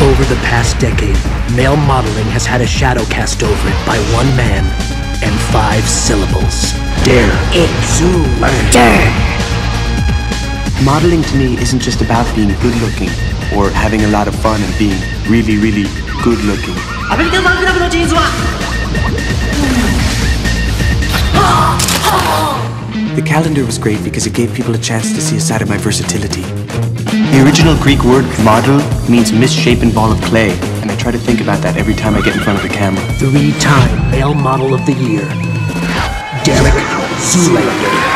Over the past decade, male modeling has had a shadow cast over it by one man and five syllables. Derek Zoolander. Modeling to me isn't just about being good looking or having a lot of fun and being really, really good looking. The calendar was great because it gave people a chance to see a side of my versatility. Original Greek word model means misshapen ball of clay, and I try to think about that every time I get in front of the camera. Three-time male model of the year, Derek Zoolander.